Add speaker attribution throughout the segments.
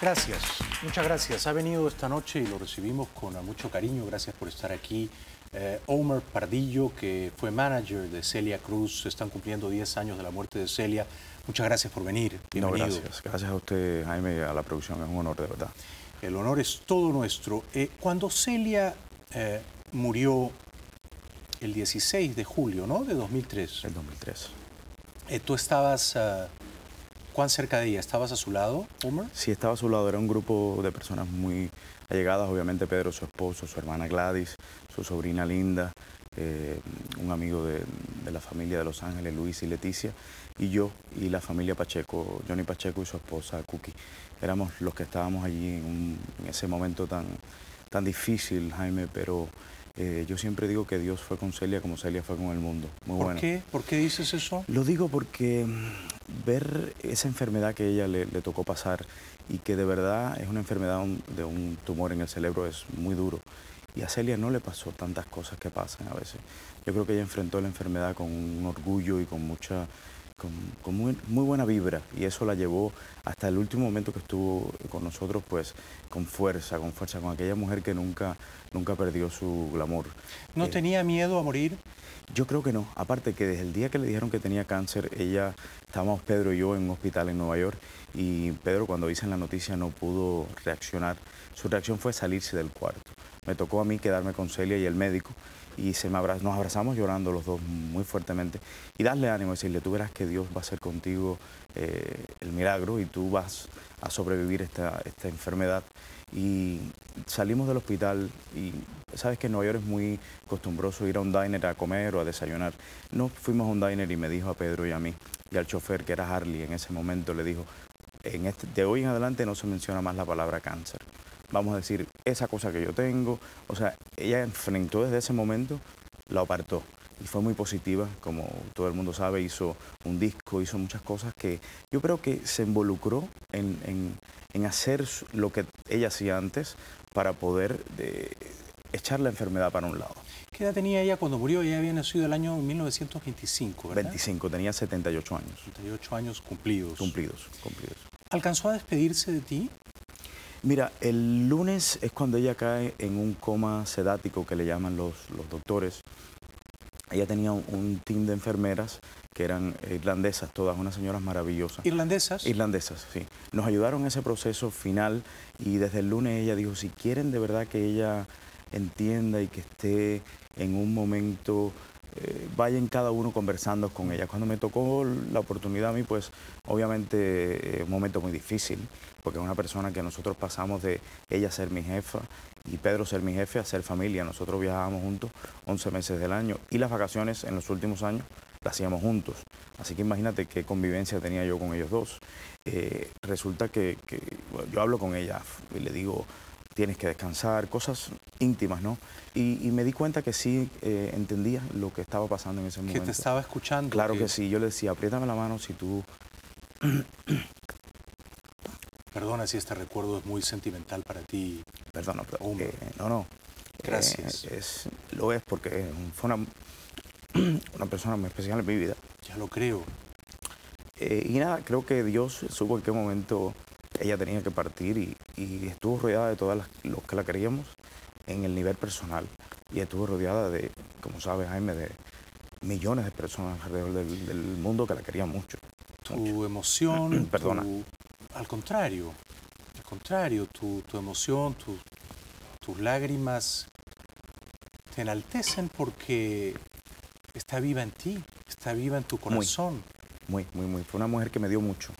Speaker 1: Gracias, muchas gracias. Ha venido esta noche y lo recibimos con mucho cariño. Gracias por estar aquí. Eh, Omer Pardillo, que fue manager de Celia Cruz, están cumpliendo 10 años de la muerte de Celia. Muchas gracias por venir. Bienvenido.
Speaker 2: gracias. Gracias a usted, Jaime, a la producción. Es un honor, de verdad.
Speaker 1: El honor es todo nuestro. Eh, cuando Celia eh, murió el 16 de julio, ¿no? De 2003.
Speaker 2: El 2003.
Speaker 1: ¿Tú estabas ¿Cuán cerca de ella? ¿Estabas a su lado, Homer?
Speaker 2: Sí, estaba a su lado. Era un grupo de personas muy allegadas. Obviamente Pedro, su esposo, su hermana Gladys, su sobrina Linda, eh, un amigo de, la familia de Los Ángeles, Luis y Leticia, y yo y la familia Pacheco, Johnny Pacheco y su esposa Cookie. Éramos los que estábamos allí en, en ese momento tan, tan difícil, Jaime, pero eh, yo siempre digo que Dios fue con Celia como Celia fue con el mundo. Muy
Speaker 1: ¿Por qué? ¿Por qué dices eso?
Speaker 2: Lo digo porque mm, ver esa enfermedad que ella le, tocó pasar y que de verdad es una enfermedad de un tumor en el cerebro es muy duro. Y a Celia no le pasó tantas cosas que pasan a veces. Yo creo que ella enfrentó la enfermedad con un orgullo y con mucha con, muy, buena vibra y eso la llevó hasta el último momento que estuvo con nosotros, pues con fuerza, con fuerza, con aquella mujer que nunca, nunca perdió su glamour.
Speaker 1: ¿No eh, tenía miedo a morir?
Speaker 2: Yo creo que no. Aparte que desde el día que le dijeron que tenía cáncer, ella, estábamos Pedro y yo en un hospital en Nueva York y Pedro cuando dicen la noticia no pudo reaccionar. Su reacción fue salirse del cuarto. Me tocó a mí quedarme con Celia y el médico y se me nos abrazamos llorando los dos muy fuertemente y darle ánimo, decirle, tú verás que Dios va a hacer contigo eh, el milagro y tú vas a sobrevivir esta, esta enfermedad. Y salimos del hospital y sabes que en Nueva York es muy costumbroso ir a un diner a comer o a desayunar. No fuimos a un diner y me dijo a Pedro y a mí y al chofer, que era Harley en ese momento, le dijo, este, de hoy en adelante no se menciona más la palabra cáncer vamos a decir, esa cosa que yo tengo. O sea, ella enfrentó desde ese momento, la apartó. Y fue muy positiva, como todo el mundo sabe, hizo un disco, hizo muchas cosas que yo creo que se involucró en, hacer lo que ella hacía antes para poder echar la enfermedad para un lado.
Speaker 1: ¿Qué edad tenía ella cuando murió? Ella había nacido el año 1925, ¿verdad?
Speaker 2: 25, tenía 78 años.
Speaker 1: 78 años cumplidos.
Speaker 2: Cumplidos, cumplidos.
Speaker 1: ¿Alcanzó a despedirse de ti?
Speaker 2: Mira, el lunes es cuando ella cae en un coma sedático que le llaman los, los doctores. Ella tenía un, team de enfermeras que eran irlandesas, todas unas señoras maravillosas.
Speaker 1: ¿Irlandesas?
Speaker 2: Irlandesas, sí. Nos ayudaron en ese proceso final y desde el lunes ella dijo, si quieren de verdad que ella entienda y que esté en un momento eh, vayan cada uno conversando con ella. Cuando me tocó la oportunidad a mí, pues obviamente es un momento muy difícil, porque es una persona que nosotros pasamos de ella ser mi jefa y Pedro ser mi jefe a ser familia. Nosotros viajábamos juntos 11 meses del año y las vacaciones en los últimos años las hacíamos juntos. Así que imagínate qué convivencia tenía yo con ellos dos. Eh, resulta que, yo hablo con ella y le digo, tienes que descansar, cosas íntimas, ¿no? Y, me di cuenta que sí eh, entendía lo que estaba pasando en ese momento.
Speaker 1: Que te estaba escuchando.
Speaker 2: Claro que... sí, yo le decía, apriétame la mano si tú...
Speaker 1: Perdona si este recuerdo es muy sentimental para ti.
Speaker 2: Perdona, pero, eh, no, no.
Speaker 1: Gracias.
Speaker 2: Eh, es, lo es porque fue una, una persona muy especial en mi vida.
Speaker 1: Ya lo creo.
Speaker 2: y nada, creo que Dios supo en qué momento ella tenía que partir y, estuvo rodeada de todas los que la queríamos en el nivel personal y estuvo rodeada de, como sabes Jaime, de millones de personas alrededor del, mundo que la querían mucho.
Speaker 1: Tu emoción,
Speaker 2: perdona.
Speaker 1: al contrario, al contrario, tu, emoción, tus lágrimas te enaltecen porque está viva en ti, está viva en tu corazón.
Speaker 2: muy, muy, muy. Fue una mujer que me dio mucho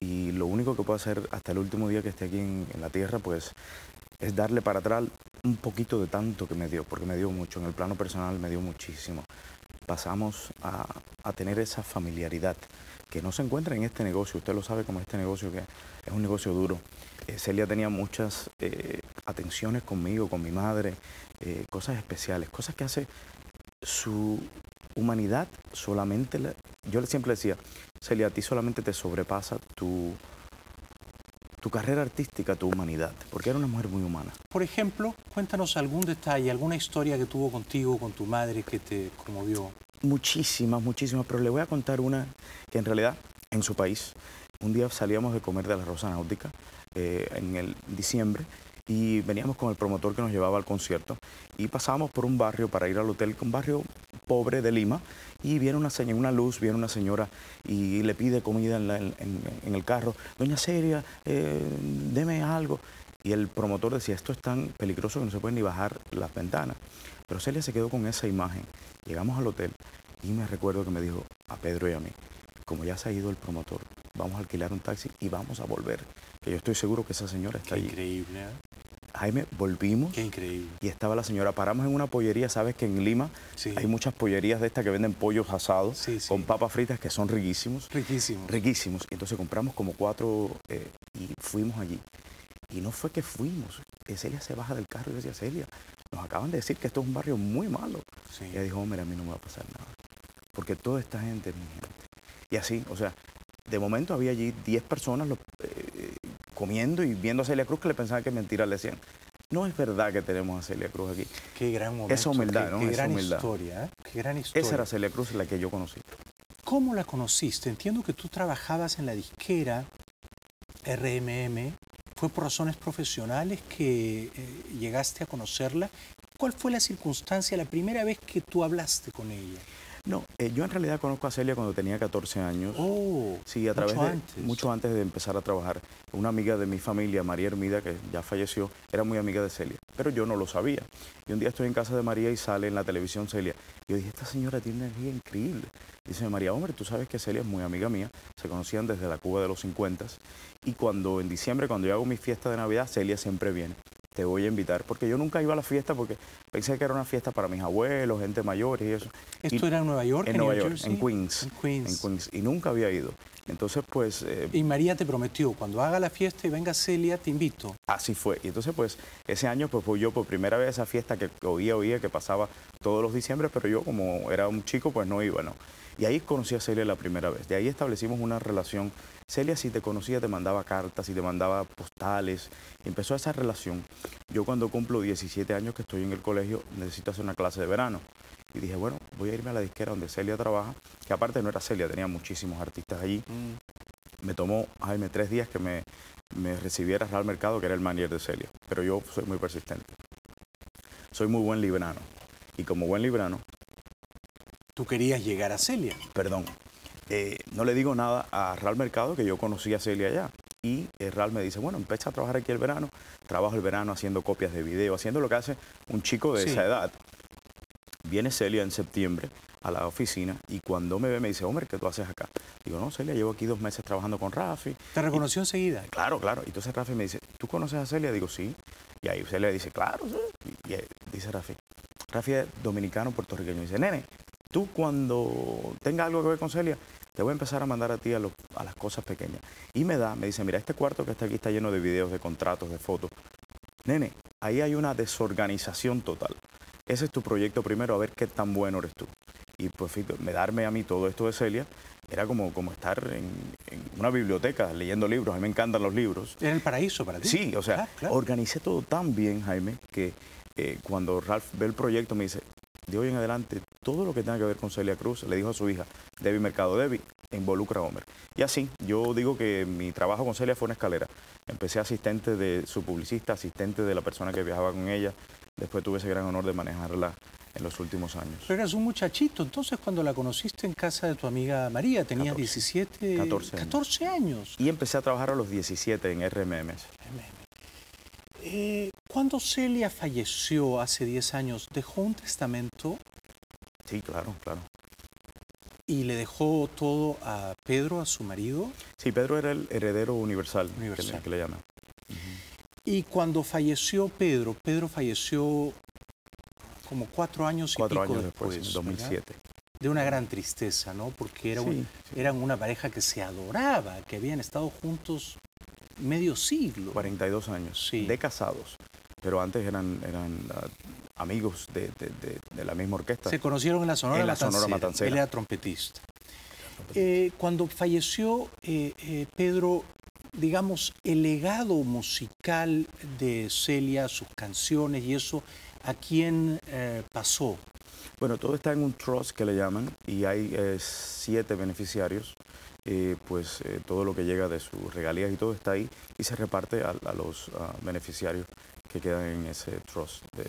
Speaker 2: y lo único que puedo hacer hasta el último día que esté aquí en, la tierra, pues es darle para atrás un poquito de tanto que me dio, porque me dio mucho, en el plano personal me dio muchísimo. Pasamos a, tener esa familiaridad que no se encuentra en este negocio, usted lo sabe como este negocio que es un negocio duro. Eh, Celia tenía muchas eh, atenciones conmigo, con mi madre, eh, cosas especiales, cosas que hace su humanidad solamente, yo siempre decía, Celia, a ti solamente te sobrepasa tu, tu carrera artística, tu humanidad, porque era una mujer muy humana.
Speaker 1: Por ejemplo, cuéntanos algún detalle, alguna historia que tuvo contigo, con tu madre, que te conmovió.
Speaker 2: Muchísimas, muchísimas, pero le voy a contar una que en realidad en su país un día salíamos de comer de la Rosa Náutica eh, en el diciembre y veníamos con el promotor que nos llevaba al concierto y pasábamos por un barrio para ir al hotel, un barrio pobre de Lima, y viene una señora, una luz, viene una señora y le pide comida en, el carro, doña Celia, eh, deme algo. Y el promotor decía, esto es tan peligroso que no se puede ni bajar las ventanas. Pero Celia se quedó con esa imagen. Llegamos al hotel y me recuerdo que me dijo a Pedro y a mí, como ya se ha ido el promotor, vamos a alquilar un taxi y vamos a volver. Que yo estoy seguro que esa señora está
Speaker 1: Qué Increíble. ¿eh?
Speaker 2: Jaime, volvimos.
Speaker 1: Qué increíble.
Speaker 2: Y estaba la señora. Paramos en una pollería, sabes que en Lima hay muchas pollerías de estas que venden pollos asados con papas fritas que son riquísimos.
Speaker 1: Riquísimos.
Speaker 2: Riquísimos. Entonces compramos como cuatro eh, y fuimos allí. Y no fue que fuimos. Celia se baja del carro y decía, Celia, nos acaban de decir que esto es un barrio muy malo. Y ella dijo, hombre, a mí no me va a pasar nada. Porque toda esta gente es mi gente. Y así, o sea, de momento había allí 10 personas eh, comiendo y viendo a Celia Cruz que le pensaban que mentira le decían. No es verdad que tenemos a Celia Cruz aquí.
Speaker 1: Qué gran momento.
Speaker 2: Esa humildad, ¿no?
Speaker 1: Qué gran historia, ¿eh? Qué gran historia.
Speaker 2: Esa era Celia Cruz la que yo conocí.
Speaker 1: ¿Cómo la conociste? Entiendo que tú trabajabas en la disquera RMM. ¿Fue por razones profesionales que eh, llegaste a conocerla? ¿Cuál fue la circunstancia, la primera vez que tú hablaste con ella?
Speaker 2: No, eh, yo en realidad conozco a Celia cuando tenía 14 años.
Speaker 1: Oh,
Speaker 2: sí, a través mucho de, antes. mucho antes de empezar a trabajar. Una amiga de mi familia, María Hermida, que ya falleció, era muy amiga de Celia, pero yo no lo sabía. Y un día estoy en casa de María y sale en la televisión Celia. Y yo dije, esta señora tiene energía increíble. Dice María, hombre, tú sabes que Celia es muy amiga mía, se conocían desde la Cuba de los 50 y cuando en diciembre, cuando yo hago mi fiesta de Navidad, Celia siempre viene te voy a invitar, porque yo nunca iba a la fiesta porque pensé que era una fiesta para mis abuelos, gente mayor y eso.
Speaker 1: ¿Esto era en Nueva York?
Speaker 2: En, Nueva York, en Queens, en Queens. Y nunca había ido. Entonces, pues...
Speaker 1: Eh, y María te prometió, cuando haga la fiesta y venga Celia, te invito.
Speaker 2: Así fue. Y entonces, pues, ese año, pues, fui yo por primera vez a esa fiesta que oía, oía, que pasaba todos los diciembre, pero yo como era un chico, pues no iba, ¿no? Y ahí conocí a Celia la primera vez. De ahí establecimos una relación. Celia, si te conocía, te mandaba cartas y te mandaba postales. Empezó esa relación. Yo cuando cumplo 17 años que estoy en el colegio, necesito hacer una clase de verano. Y dije, bueno, voy a irme a la disquera donde Celia trabaja, que aparte no era Celia, tenía muchísimos artistas allí. Mm. Me tomó, Jaime, tres días que me, me recibiera Real Mercado, que era el manager de Celia. Pero yo soy muy persistente. Soy muy buen librano. Y como buen librano,
Speaker 1: Tú querías llegar a Celia.
Speaker 2: Perdón. Eh, no le digo nada a Real Mercado, que yo conocí a Celia allá. Y eh, Real me dice, bueno, empieza a trabajar aquí el verano. Trabajo el verano haciendo copias de video, haciendo lo que hace un chico de esa edad. Viene Celia en septiembre a la oficina y cuando me ve me dice, hombre, ¿qué tú haces acá? Digo, no, Celia, llevo aquí dos meses trabajando con Rafi.
Speaker 1: ¿Te reconoció enseguida?
Speaker 2: Claro, claro. Y entonces Rafi me dice, ¿tú conoces a Celia? Digo, sí. Y ahí Celia dice, claro, sí. Y, dice Rafi, Rafi es dominicano, puertorriqueño. dice, nene, Tú cuando tenga algo que ver con Celia, te voy a empezar a mandar a ti a, las cosas pequeñas. Y me da, me dice, mira, este cuarto que está aquí está lleno de videos, de contratos, de fotos. Nene, ahí hay una desorganización total. Ese es tu proyecto primero, a ver qué tan bueno eres tú. Y pues me darme a mí todo esto de Celia era como, como estar en, una biblioteca leyendo libros. A mí me encantan los libros.
Speaker 1: Era el paraíso para ti.
Speaker 2: Sí, o sea, organicé todo tan bien, Jaime, que eh, cuando Ralph ve el proyecto me dice, de hoy en adelante, todo lo que tenga que ver con Celia Cruz, le dijo a su hija, Debbie Mercado, Debbie, involucra a Homer. Y así, yo digo que mi trabajo con Celia fue una escalera. Empecé asistente de su publicista, asistente de la persona que viajaba con ella. Después tuve ese gran honor de manejarla en los últimos años.
Speaker 1: Pero eras un muchachito, entonces cuando la conociste en casa de tu amiga María, tenías 17, 14 años. 14 años.
Speaker 2: Y empecé a trabajar a los 17 en RMM.
Speaker 1: Eh, cuando Celia falleció hace 10 años, ¿dejó un testamento?
Speaker 2: Sí, claro, claro.
Speaker 1: ¿Y le dejó todo a Pedro, a su marido?
Speaker 2: Sí, Pedro era el heredero universal, Que, le, llaman.
Speaker 1: Y cuando falleció Pedro, Pedro falleció como cuatro años y
Speaker 2: cuatro años después, en 2007.
Speaker 1: De una gran tristeza, ¿no? Porque era eran una pareja que se adoraba, que habían estado juntos medio siglo.
Speaker 2: 42 años, sí. de casados, pero antes eran, eran ah, amigos de, la misma orquesta.
Speaker 1: Se conocieron en la Sonora, Él era trompetista. Eh, cuando falleció eh, eh, Pedro, digamos, el legado musical de Celia, sus canciones y eso, ¿a quién pasó?
Speaker 2: Bueno, todo está en un trust que le llaman y hay siete beneficiarios pues todo lo que llega de sus regalías y todo está ahí y se reparte a, los beneficiarios que quedan en ese trust de,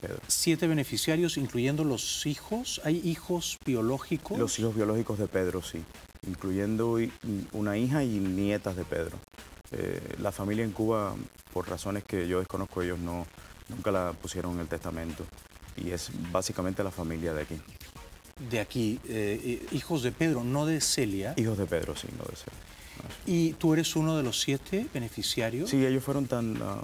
Speaker 2: Pedro.
Speaker 1: Siete beneficiarios, incluyendo los hijos. ¿Hay hijos biológicos?
Speaker 2: Los hijos biológicos de Pedro, sí, incluyendo una hija y nietas de Pedro. Eh, la familia en Cuba, por razones que yo desconozco, ellos no, nunca la pusieron en el testamento y es básicamente la familia de aquí.
Speaker 1: De aquí, eh, eh, hijos de Pedro, no de Celia.
Speaker 2: Hijos de Pedro, sí, no de Celia.
Speaker 1: ¿Y tú eres uno de los siete beneficiarios?
Speaker 2: Sí, ellos fueron tan ah,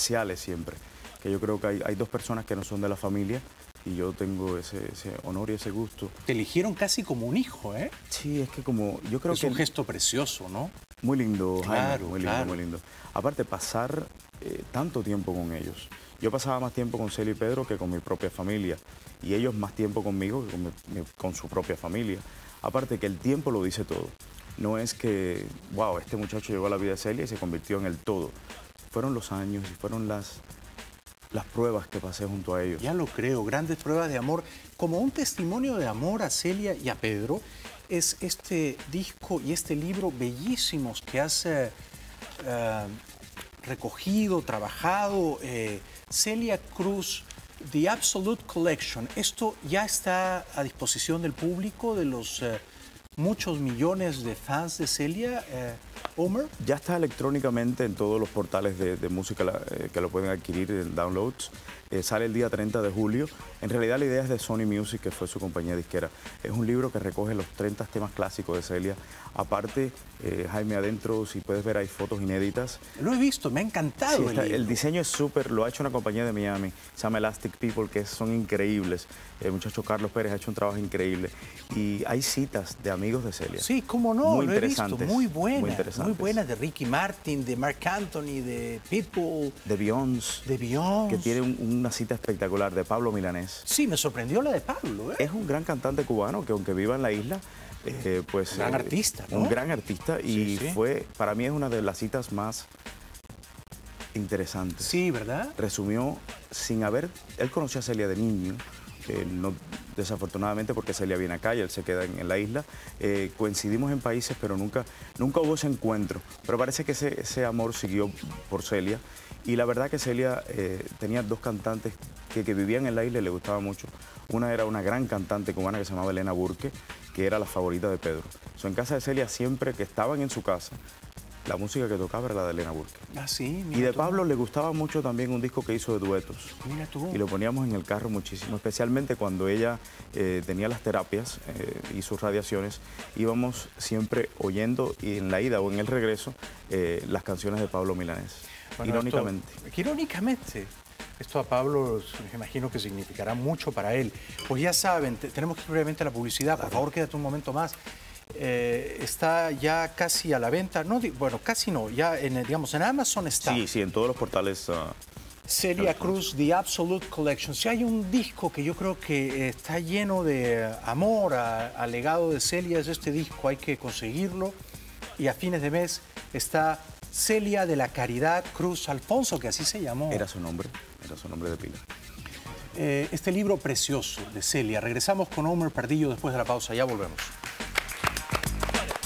Speaker 2: especiales siempre, que yo creo que hay, dos personas que no son de la familia y yo tengo ese, honor y ese gusto.
Speaker 1: Te eligieron casi como un hijo, ¿eh?
Speaker 2: Sí, es que como yo creo que...
Speaker 1: Es un gesto precioso, ¿no?
Speaker 2: Muy lindo, claro, muy lindo, muy lindo. Aparte, pasar eh, tanto tiempo con ellos. Yo pasaba más tiempo con Celia y Pedro que con mi propia familia y ellos más tiempo conmigo que con, con su propia familia. Aparte que el tiempo lo dice todo. No es que, wow, este muchacho llegó a la vida de Celia y se convirtió en el todo. Fueron los años y fueron las, las pruebas que pasé junto a ellos.
Speaker 1: Ya lo creo, grandes pruebas de amor. Como un testimonio de amor a Celia y a Pedro, es este disco y este libro bellísimos que has eh, eh, recogido, trabajado. Eh, Celia Cruz, The Absolute Collection. Esto ya está a disposición del público, de los muchos millones de fans de Celia. Homer.
Speaker 2: Ya está electrónicamente en todos los portales de, música que lo pueden adquirir en downloads. sale el día 30 de julio. En realidad la idea es de Sony Music, que fue su compañía disquera. Es un libro que recoge los 30 temas clásicos de Celia. Aparte, eh, Jaime, adentro, si puedes ver, hay fotos inéditas.
Speaker 1: Lo he visto, me ha encantado.
Speaker 2: el, diseño es súper, lo ha hecho una compañía de Miami, se llama Elastic People, que son increíbles. El muchacho Carlos Pérez ha hecho un trabajo increíble. Y hay citas de amigos de Celia.
Speaker 1: Sí, cómo no, muy lo he visto, muy buenas. Muy, buenas, de Ricky Martin, de Mark Anthony, de Pitbull.
Speaker 2: De Beyoncé.
Speaker 1: De Beyoncé.
Speaker 2: Que tiene una cita espectacular, de Pablo Milanés.
Speaker 1: Sí, me sorprendió la de Pablo. ¿eh?
Speaker 2: Es un gran cantante cubano que aunque viva en la isla, eh, pues...
Speaker 1: Un gran eh, artista, ¿no?
Speaker 2: Un gran artista y fue, para mí es una de las citas más interesantes.
Speaker 1: Sí, ¿verdad?
Speaker 2: Resumió, sin haber, él conoció a Celia de niño, no, desafortunadamente porque Celia viene acá y él se queda en, la isla. coincidimos en países, pero nunca, nunca hubo ese encuentro. Pero parece que ese, ese amor siguió por Celia. Y la verdad que Celia tenía dos cantantes que, vivían en la isla y le gustaba mucho. Una era una gran cantante cubana que se llamaba Elena Burke, que era la favorita de Pedro. en casa de Celia, siempre que estaban en su casa, la música que tocaba era la de Elena Burke.
Speaker 1: Ah, sí,
Speaker 2: Y de Pablo le gustaba mucho también un disco que hizo de duetos.
Speaker 1: Mira tú.
Speaker 2: Y lo poníamos en el carro muchísimo, especialmente cuando ella eh, tenía las terapias eh, y sus radiaciones. Íbamos siempre oyendo y en la ida o en el regreso eh, las canciones de Pablo Milanés. irónicamente.
Speaker 1: irónicamente. Esto a Pablo me imagino que significará mucho para él. Pues ya saben, tenemos que ir brevemente a la publicidad. Por favor, quédate un momento más. Eh, está ya casi a la venta, no, bueno, casi no, ya en, digamos, en Amazon está.
Speaker 2: Sí, sí, en todos los portales. Uh,
Speaker 1: Celia Cruz, The Absolute Collection. Si hay un disco que yo creo que está lleno de amor al legado de Celia, es este disco, hay que conseguirlo. Y a fines de mes está Celia de la Caridad Cruz Alfonso, que así se llamó.
Speaker 2: Era su nombre, era su nombre de pila.
Speaker 1: Eh, este libro precioso de Celia. Regresamos con Homer Pardillo después de la pausa, ya volvemos.